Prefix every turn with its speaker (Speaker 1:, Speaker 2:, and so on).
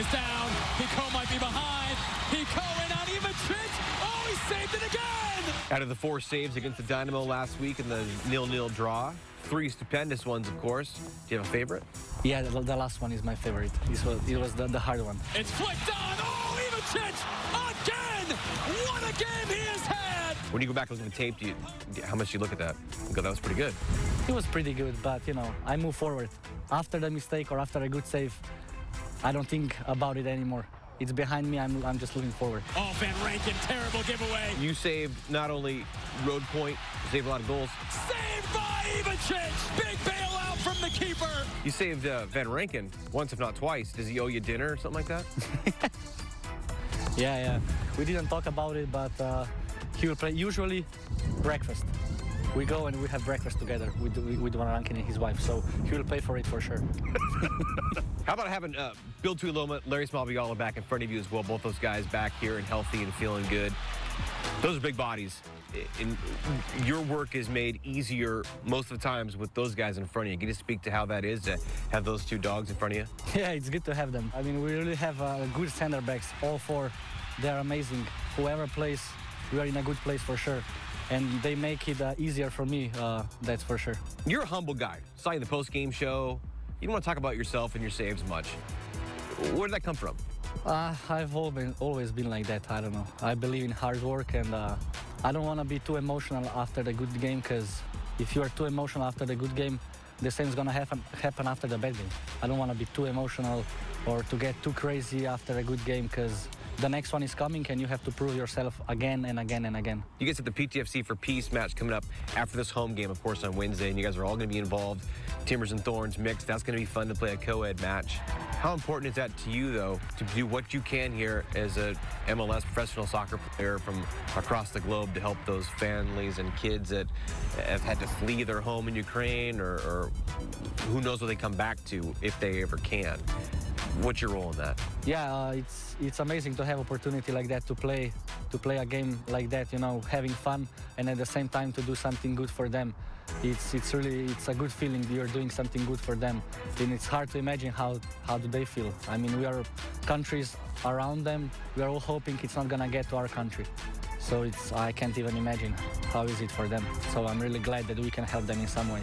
Speaker 1: is down. Picault might be behind. Picault in on Ivacic. Oh, he saved it again.
Speaker 2: Out of the four saves against the Dynamo last week in the nil-nil draw, three stupendous ones, of course. Do you have a favorite?
Speaker 3: Yeah, the, the last one is my favorite. This was it was the, the hard one.
Speaker 1: It's flicked on. Oh, Ivacic again. What a game he has had.
Speaker 2: When you go back and look at the tape, do you, how much do you look at that? You go, that was pretty good.
Speaker 3: It was pretty good, but you know, I move forward. After the mistake or after a good save, I don't think about it anymore. It's behind me. I'm, I'm just looking forward.
Speaker 1: Oh, Van Rankin, terrible giveaway.
Speaker 2: You saved not only road point, you saved a lot of goals.
Speaker 1: Saved by Ivacic. Big bailout from the keeper.
Speaker 2: You saved uh, Van Rankin once, if not twice. Does he owe you dinner or something like that?
Speaker 3: Yeah, yeah. We didn't talk about it, but uh, he will play usually breakfast. We go and we have breakfast together with with Van Rankin and his wife, so he will pay for it for sure.
Speaker 2: How about having uh, Bill Tuiloma, Larrys Mabiala back in front of you as well? Both those guys back here and healthy and feeling good. Those are big bodies. And your work is made easier most of the times with those guys in front of you. Can you speak to how that is to have those two dogs in front of you?
Speaker 3: Yeah, it's good to have them. I mean, we really have uh, good center backs, all four. They're amazing. Whoever plays, we are in a good place for sure. And they make it uh, easier for me, uh, that's for sure.
Speaker 2: You're a humble guy. Saw you in the post-game show. You don't want to talk about yourself and your saves much. Where did that come from?
Speaker 3: Uh, I've always been, always been like that. I don't know. I believe in hard work, and uh, I don't want to be too emotional after the good game. Because if you are too emotional after the good game, the same is gonna happen happen after the bad game. I don't want to be too emotional or to get too crazy after a good game. Because the next one is coming, and you have to prove yourself again and again and again.
Speaker 2: You guys have the PTFC for Peace match coming up after this home game, of course, on Wednesday, and you guys are all going to be involved. Timbers and Thorns mixed. That's going to be fun to play a co-ed match. How important is that to you, though, to do what you can here as a MLS professional soccer player from across the globe to help those families and kids that have had to flee their home in Ukraine or, or who knows what they come back to if they ever can? What's your role in that?
Speaker 3: Yeah, uh, it's it's amazing to have opportunity like that to play to play a game like that. You know, having fun and at the same time to do something good for them. It's it's really it's a good feeling. You're doing something good for them, and it's hard to imagine how how do they feel. I mean, we are countries around them. We are all hoping it's not gonna get to our country. So it's I can't even imagine how is it for them. So I'm really glad that we can help them in some way.